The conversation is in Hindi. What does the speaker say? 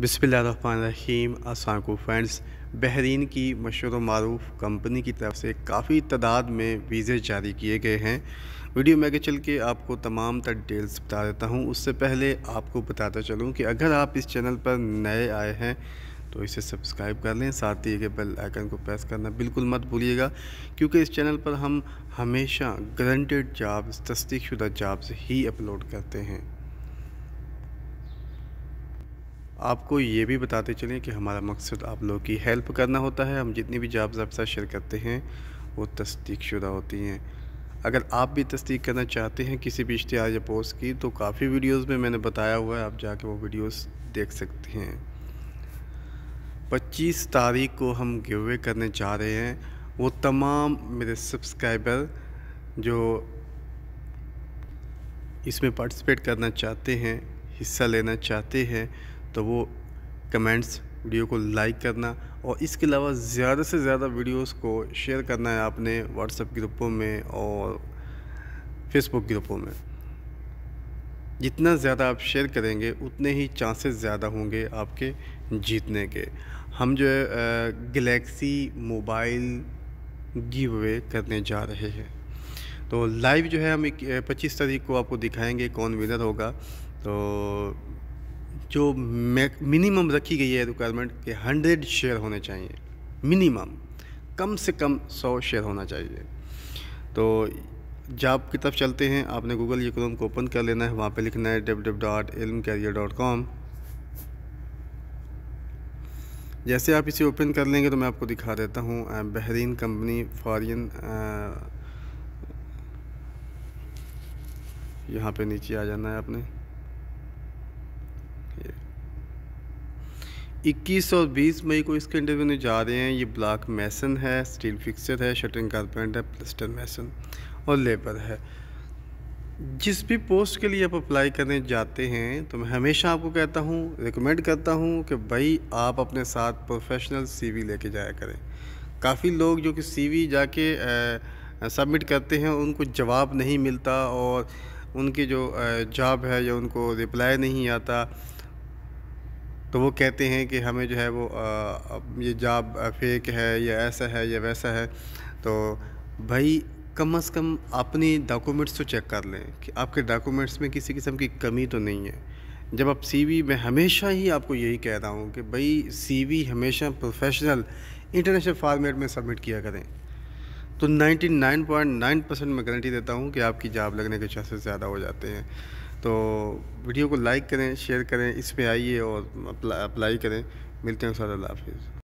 बिसमीम असाको फ्रेंड्स। बहरीन की मशहूर मरूफ कंपनी की तरफ़ से काफ़ी तादाद में वीज़े जारी किए गए हैं। वीडियो में आगे चल के आपको तमाम तर डिटेल्स बता देता हूँ। उससे पहले आपको बताता चलूँ कि अगर आप इस चैनल पर नए आए हैं तो इसे सब्सक्राइब कर लें। साथ ही बेल आइकन को प्रेस करना बिल्कुल मत भूलिएगा, क्योंकि इस चैनल पर हम हमेशा गारंटेड जॉब्स तस्दीकशुदा जॉब्स ही अपलोड करते हैं। आपको ये भी बताते चलें कि हमारा मकसद आप लोगों की हेल्प करना होता है। हम जितनी भी जॉब्स आप साथ शेयर करते हैं, वो तस्दीक शुदा होती हैं। अगर आप भी तस्दीक करना चाहते हैं किसी भी इश्तहार या पोस्ट की तो काफ़ी वीडियोस में मैंने बताया हुआ है, आप जाके वो वीडियोस देख सकते हैं। 25 तारीख को हम गिवे करने जा रहे हैं। वो तमाम मेरे सब्सक्राइबर जो इसमें पार्टिसिपेट करना चाहते हैं, हिस्सा लेना चाहते हैं तो वो कमेंट्स वीडियो को लाइक करना और इसके अलावा ज़्यादा से ज़्यादा वीडियोस को शेयर करना है आपने व्हाट्सएप ग्रुपों में और फेसबुक ग्रुपों में। जितना ज़्यादा आप शेयर करेंगे, उतने ही चांसेस ज़्यादा होंगे आपके जीतने के। हम जो है गलेक्सी मोबाइल गिव अवे करने जा रहे हैं। तो लाइव जो है, हम पच्चीस तारीख को आपको दिखाएँगे कौन विनर होगा। तो जो मिनिमम रखी गई है रिक्वायरमेंट कि हंड्रेड शेयर होने चाहिए। मिनिमम कम से कम सौ शेयर होना चाहिए। तो जॉब की तरफ़ चलते हैं, आपने गूगल ये क्रोम को ओपन कर लेना है। वहाँ पे लिखना है W dot Ilm career dot com जैसे आप इसे ओपन कर लेंगे तो मैं आपको दिखा देता हूँ बहरीन कंपनी फॉरिन यहाँ पे नीचे आ जाना है आपने। इक्कीस और बीस मई को इसके इंटरव्यू में जा रहे हैं। ये ब्लॉक मैसन है स्टील फिक्सर है शटरिंग कारपेंट है प्लस्टर मैसन और लेबर है। जिस भी पोस्ट के लिए आप अप्लाई करने जाते हैं तो मैं हमेशा आपको कहता हूँ रिकमेंड करता हूँ कि भाई आप अपने साथ प्रोफेशनल सीवी लेके जाया करें। काफ़ी लोग जो कि सीवी जाके सबमिट करते हैं, उनको जवाब नहीं मिलता और उनकी जो जॉब है या उनको रिप्लाई नहीं आता। तो वो कहते हैं कि हमें जो है वो आ, ये जॉब फेक है या ऐसा है या वैसा है। तो भाई कम अज़ कम अपनी डॉक्यूमेंट्स तो चेक कर लें कि आपके डॉक्यूमेंट्स में किसी किस्म की कमी तो नहीं है। जब आप सीवी मैं हमेशा ही आपको यही कह रहा हूँ कि भाई सीवी हमेशा प्रोफेशनल इंटरनेशनल फॉर्मेट में सबमिट किया करें। तो 99.9 परसेंट मैं गारंटी देता हूँ कि आपकी जॉब लगने के चांसेस ज़्यादा हो जाते हैं। तो वीडियो को लाइक करें, शेयर करें, इस पर आइए और अप्लाई करें। मिलते हैं सर अल्लाह हाफिज़।